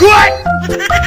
What?